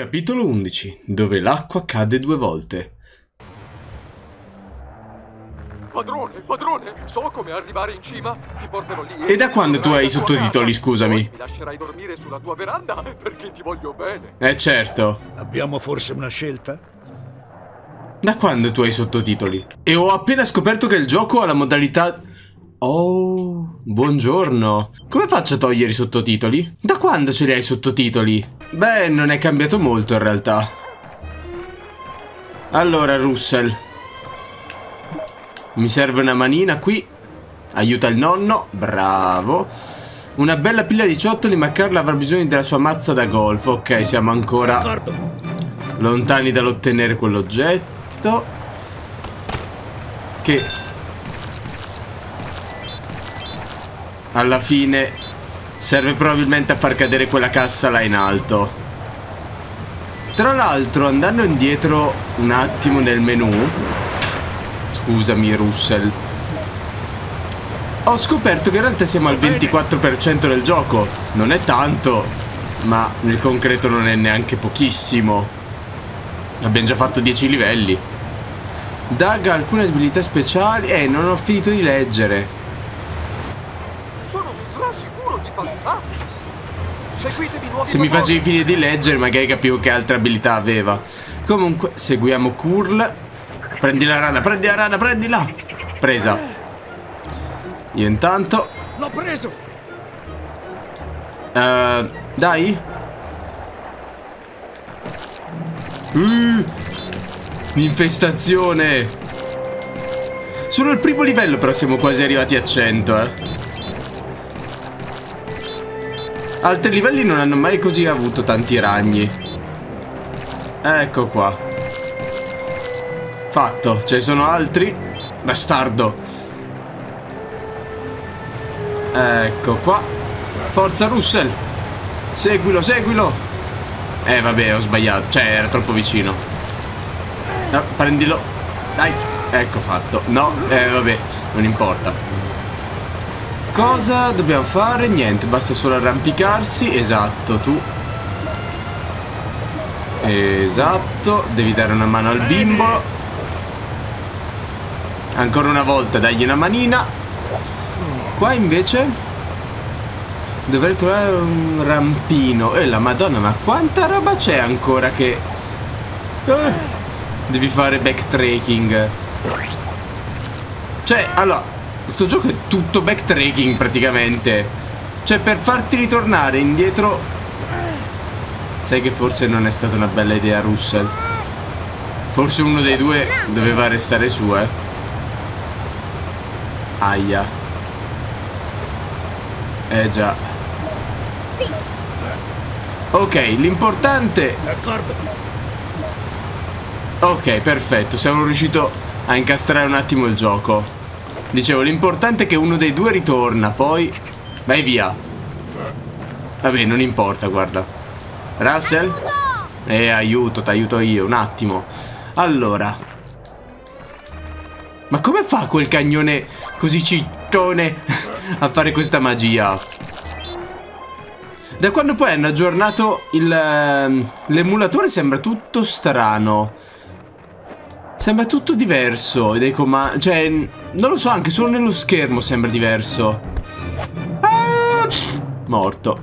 Capitolo 11, dove l'acqua cade due volte. Padrone, padrone, so come arrivare in cima. Ti porterò lì. E da quando tu hai i sottotitoli, scusami? Mi lascerai dormire sulla tua veranda perché ti voglio bene. Eh certo. Abbiamo forse una scelta? Da quando tu hai i sottotitoli? E ho appena scoperto che il gioco ha la modalità... Oh, buongiorno. Come faccio a togliere i sottotitoli? Da quando ce li hai i sottotitoli? Beh, non è cambiato molto in realtà. Allora, Russell. Mi serve una manina qui. Aiuta il nonno. Bravo. Una bella pila di ciottoli, ma Carla avrà bisogno della sua mazza da golf. Ok, siamo ancora lontani dall'ottenere quell'oggetto. Che alla fine serve probabilmente a far cadere quella cassa là in alto. Tra l'altro, andando indietro un attimo nel menu, scusami Russell, ho scoperto che in realtà siamo al 24% del gioco. Non è tanto, ma nel concreto non è neanche pochissimo. Abbiamo già fatto 10 livelli. Doug ha alcune abilità speciali. Eh, non ho finito di leggere. Sono strasicuro di passarci. Seguitemi nuovi Se mi facevi finire di leggere, magari capivo che altre abilità aveva. Comunque, seguiamo Curl. Prendi la rana, prendi la rana, prendila. Presa. Io intanto. L'ho preso! eh, dai. Uh, L'infestazione. Solo il primo livello, però siamo quasi arrivati a 100, eh. Altri livelli non hanno mai così avuto tanti ragni. Ecco qua. Fatto. Ce ne sono altri? Bastardo. Ecco qua. Forza Russell. Seguilo, seguilo. Eh vabbè, ho sbagliato. Cioè, era troppo vicino. No, prendilo. Dai. Ecco fatto. No, eh vabbè, non importa. Cosa dobbiamo fare? Niente, basta solo arrampicarsi. Esatto, tu. Esatto, devi dare una mano al bimbo. Ancora una volta, dagli una manina. Qua invece dovrei trovare un rampino. E la madonna, ma quanta roba c'è ancora che... Eh, devi fare backtracking. Cioè, allora, sto gioco è tutto backtracking praticamente. Cioè, per farti ritornare indietro... Sai che forse non è stata una bella idea, Russell. Forse uno dei due doveva restare su, eh. Aia. Eh già. Ok, l'importante... D'accordo. Ok, perfetto, siamo riusciti a incastrare un attimo il gioco. Dicevo, l'importante è che uno dei due ritorna, poi... Vai via. Vabbè, non importa, guarda. Russell? Eh, aiuto, ti aiuto io, un attimo. Allora. Ma come fa quel cagnone così ciccione a fare questa magia? Da quando poi hanno aggiornato il, ehm, l'emulatore sembra tutto strano. Sembra tutto diverso dei comandi. Cioè, non lo so, anche solo nello schermo sembra diverso. Ah, pss, morto.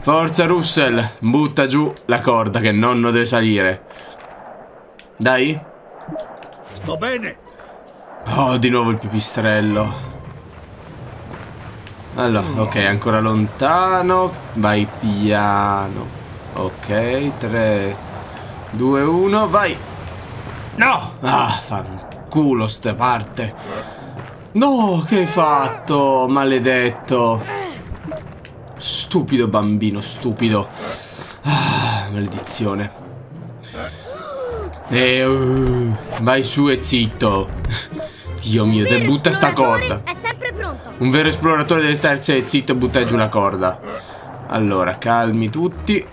Forza Russell, butta giù la corda che nonno deve salire. Dai. Sto bene. Oh, di nuovo il pipistrello. Allora, ok, ancora lontano. Vai piano. Ok, 3, 2, 1, vai. No! Ah, fanculo ste parte. No, che hai fatto? Maledetto. Stupido bambino, stupido. Ah, maledizione. E, uh, vai su e zitto. Dio mio, te butta sta corda. È sempre pronto. Un vero esploratore deve starsi zitto e buttare giù la corda. Allora, calmi tutti.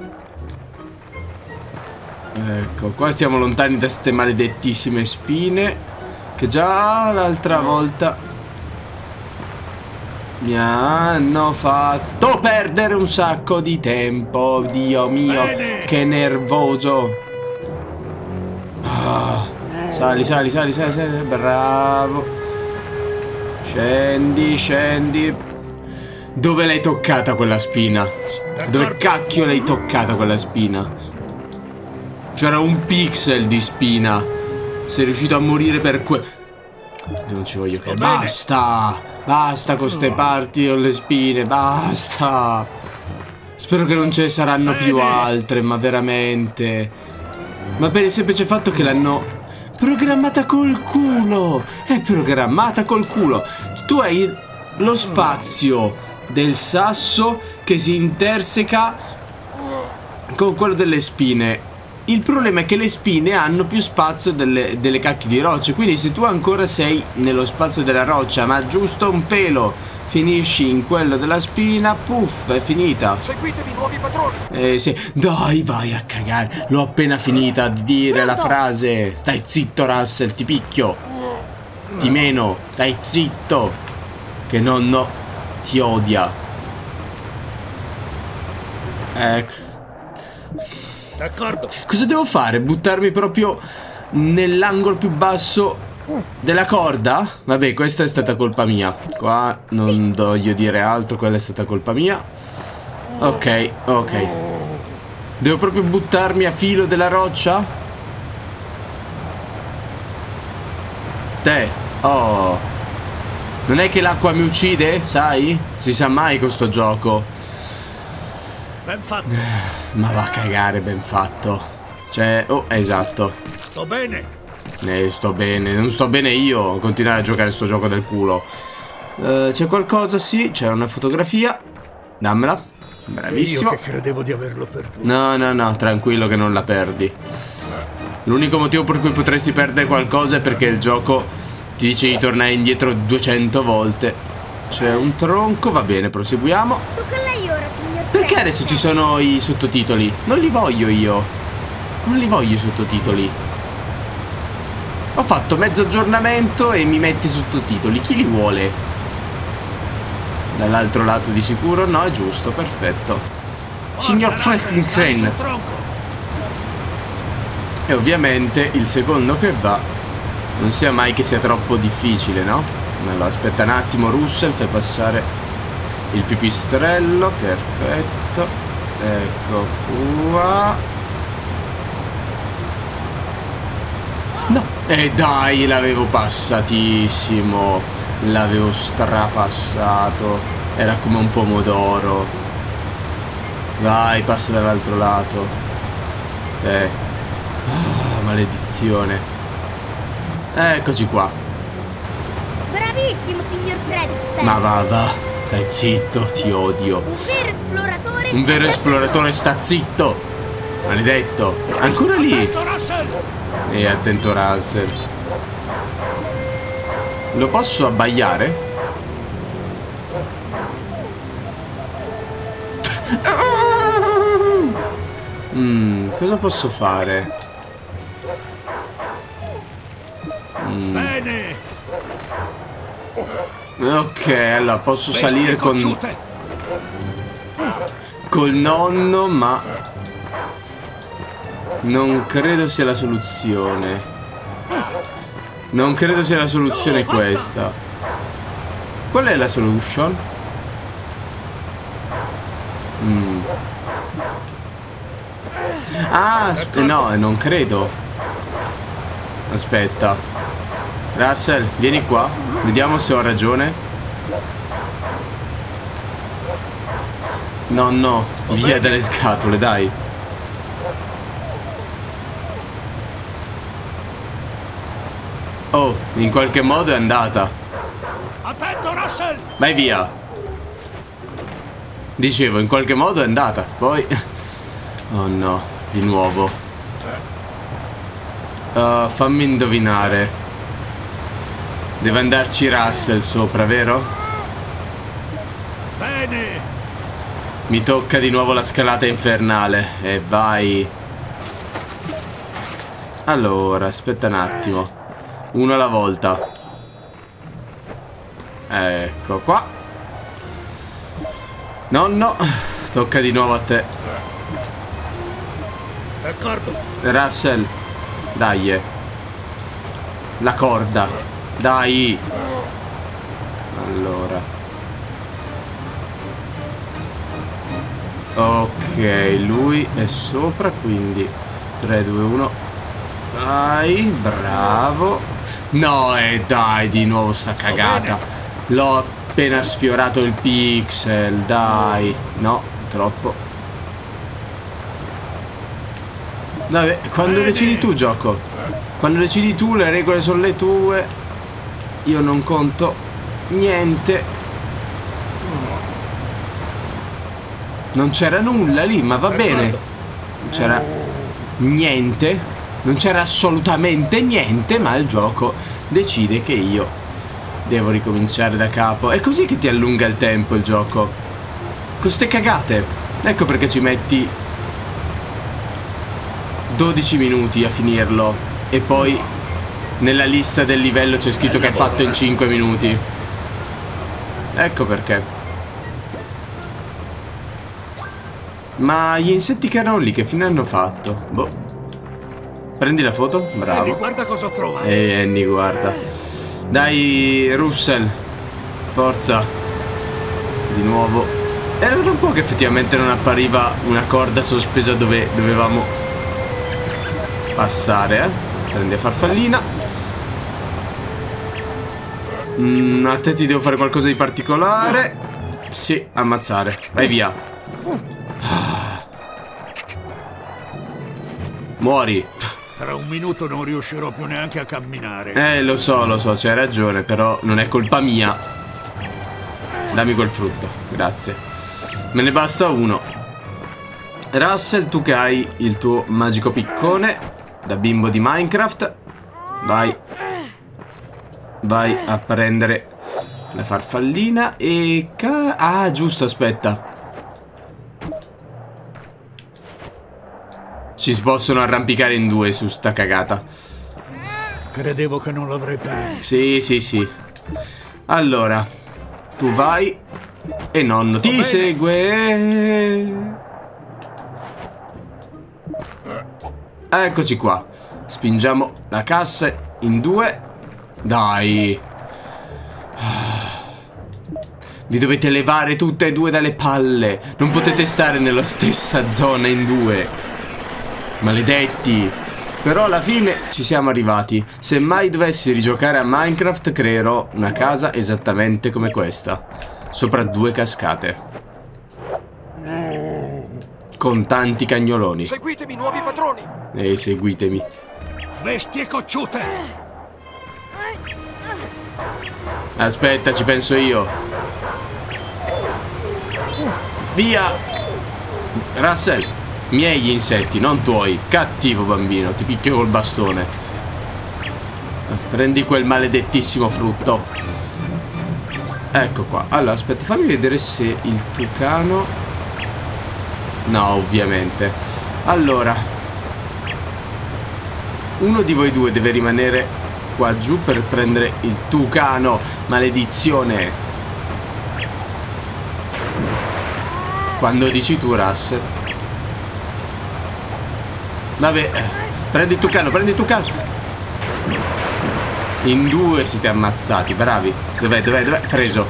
Ecco, qua stiamo lontani da queste maledettissime spine. Che già l'altra volta Mi hanno fatto perdere un sacco di tempo. Dio mio, Bene. che nervoso. Ah, sali, sali, sali, sali, sali. Bravo. Scendi, scendi. Dove l'hai toccata quella spina? Dove cacchio l'hai toccata quella spina? C'era un pixel di spina. Sei riuscito a morire per que... Non ci voglio bene. Basta! Basta con ste parti con le spine, basta! Spero che non ce ne saranno più altre, ma veramente... Ma per il semplice fatto che l'hanno programmata col culo! È programmata col culo! Tu hai lo spazio del sasso che si interseca con quello delle spine. Il problema è che le spine hanno più spazio delle, delle cacchie di rocce. Quindi se tu ancora sei nello spazio della roccia, ma giusto un pelo, finisci in quello della spina, puff, è finita. Seguitemi, nuovi padroni! Eh sì, dai, vai a cagare. L'ho appena finita di dire la Pronto? frase. Stai zitto, Russell, ti picchio. Ti meno, stai zitto. Che nonno ti odia. Ecco. D'accordo. Cosa devo fare? Buttarmi proprio nell'angolo più basso della corda? Vabbè, questa è stata colpa mia. Qua non voglio dire altro, quella è stata colpa mia. Ok, ok. Devo proprio buttarmi a filo della roccia? Te. Oh. Non è che l'acqua mi uccide, sai? Si sa mai con sto gioco. Ben fatto. Ma va a cagare, ben fatto. Cioè, oh, esatto. Sto bene. Ne sto bene, non sto bene io continuare a giocare sto gioco del culo. Eh, c'è qualcosa? Sì, c'è una fotografia. Dammela. Bravissimo. Io che credevo di averlo perduto. No, no, no, tranquillo che non la perdi. L'unico motivo per cui potresti perdere qualcosa è perché il gioco ti dice di tornare indietro 200 volte. C'è un tronco, va bene, proseguiamo. Fred. adesso ci sono i sottotitoli? Non li voglio io. Non li voglio i sottotitoli. Ho fatto mezzo aggiornamento e mi metti i sottotitoli. Chi li vuole? Dall'altro lato di sicuro? No, è giusto, perfetto. Signor Franklin. tronco. E ovviamente il secondo che va non sia mai che sia troppo difficile, no? Allora, aspetta un attimo, Russell, fai passare il pipistrello, perfetto. Ecco qua. No, e dai, l'avevo passatissimo. L'avevo strapassato. Era come un pomodoro. Vai, passa dall'altro lato. Te. Ah, maledizione. Eccoci qua. Bravissimo, signor Fredricksen. Ma va, va. Stai zitto, ti odio. Un vero esploratore. Un vero esploratore sta zitto. Maledetto. Ancora lì. E attento Russell. Lo posso abbaiare? Mm, cosa posso fare? Mm, Bene. ok, allora posso salire con. Col nonno, ma non credo sia la soluzione. Non credo sia la soluzione questa. Qual è la solution? Mm. Ah, asp- no, non credo. Aspetta. Russell, vieni qua. Vediamo se ho ragione. No, no, via dalle scatole, dai. Oh, in qualche modo è andata. Attento, Russell. Vai via. Dicevo, in qualche modo è andata. Poi... Oh no, di nuovo. Uh, fammi indovinare. Deve andarci Russell sopra, vero? Bene. Mi tocca di nuovo la scalata infernale. E vai. Allora, aspetta un attimo. Uno alla volta. Ecco qua. Nonno, tocca di nuovo a te. D'accordo. Russell, dai. La corda. Dai. Allora. Ok, lui è sopra, quindi 3, 2, 1. Dai, bravo. No, e dai, di nuovo sta cagata. L'ho appena sfiorato il pixel, dai. No, troppo. Vabbè, quando decidi tu gioco. Quando decidi tu, le regole sono le tue. Io non conto niente. Non c'era nulla lì, ma va bene. Non c'era niente. Non c'era assolutamente niente, ma il gioco decide che io devo ricominciare da capo. È così che ti allunga il tempo il gioco. Con ste cagate. Ecco perché ci metti 12 minuti a finirlo e poi nella lista del livello c'è scritto che è fatto in 5 minuti. Ecco perché. Ma gli insetti che erano lì che fine hanno fatto? Boh. Prendi la foto? Andy, Bravo. guarda cosa ho trovato. E Annie, guarda. Dai, Russell. Forza. Di nuovo. Era da un po' che effettivamente non appariva una corda sospesa dove dovevamo passare, eh. Prendi la farfallina. Mm, a te ti devo fare qualcosa di particolare. Sì, ammazzare. Vai via. Muori. Tra un minuto non riuscirò più neanche a camminare. Eh, lo so, lo so, c'hai ragione, però non è colpa mia. Dammi quel frutto, grazie. Me ne basta uno. Russell, tu che hai il tuo magico piccone da bimbo di Minecraft, vai. Vai a prendere la farfallina e... Ah, giusto, aspetta. Ci si possono arrampicare in due su sta cagata. Credevo che non l'avrei più rivisto. Sì, sì, sì. Allora, tu vai e nonno ti segue. Eccoci qua. Spingiamo la cassa in due. Dai. Vi dovete levare tutte e due dalle palle. Non potete stare nella stessa zona in due. Maledetti. Però alla fine ci siamo arrivati. Se mai dovessi rigiocare a Minecraft, creerò una casa esattamente come questa. Sopra due cascate. Con tanti cagnoloni. Seguitemi, nuovi padroni! E seguitemi. Bestie cocciute! Aspetta, ci penso io. Via! Russell, miei gli insetti, non tuoi. Cattivo bambino, ti picchio col bastone. Prendi quel maledettissimo frutto. Ecco qua. Allora, aspetta, fammi vedere se il tucano... No, ovviamente. Allora. Uno di voi due deve rimanere qua giù per prendere il tucano. Maledizione. Quando dici tu, Russell. Vabbè. Prendi il tucano, prendi il tucano. In due siete ammazzati, bravi. Dov'è, dov'è, dov'è? Preso.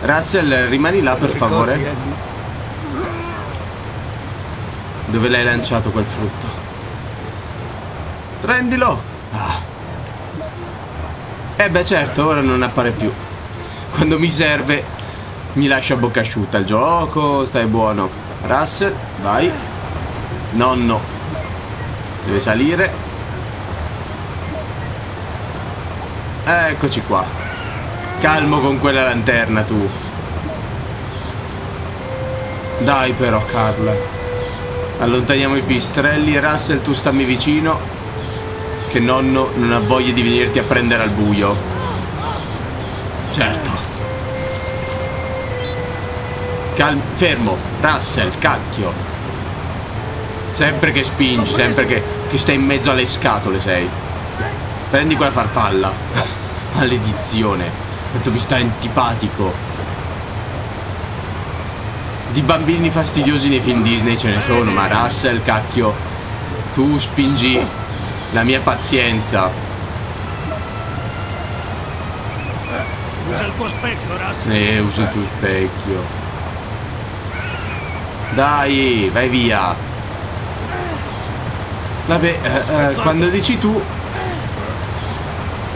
Russell, rimani là per favore. Dove l'hai lanciato quel frutto? Prendilo! Ah. Eh beh certo, ora non appare più. Quando mi serve mi lascia a bocca asciutta il gioco, stai buono. Russell, vai. Nonno. Deve salire. Eccoci qua. Calmo con quella lanterna tu. Dai però, Carla. Allontaniamo i pistrelli. Russell, tu stammi vicino. Che nonno non ha voglia di venirti a prendere al buio. Certo. Cal fermo. Russell, cacchio. Sempre che spingi, sempre che, che stai in mezzo alle scatole sei. Prendi quella farfalla. Maledizione. Quanto mi sta antipatico. Di bambini fastidiosi nei film Disney ce ne sono, ma Russell, cacchio, tu spingi la mia pazienza. Usa il tuo specchio, Russ. E usa il tuo specchio. Dai, vai via. Vabbè, eh, eh, quando dici tu...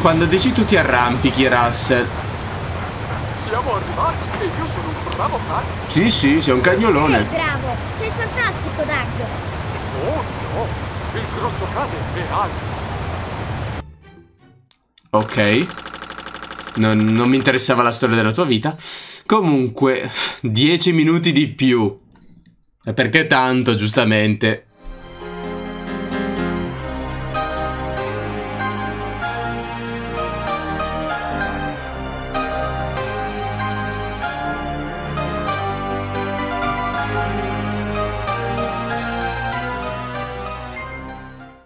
Quando dici tu ti arrampichi, Russell. Siamo arrivati e io sono un bravo cane. Sì, sì, sei un Sei cagnolone. bravo, sei fantastico, Doug. Oh no, il grosso cane è alto. Ok. Non, non mi interessava la storia della tua vita. Comunque, 10 minuti di più. E perché tanto, giustamente.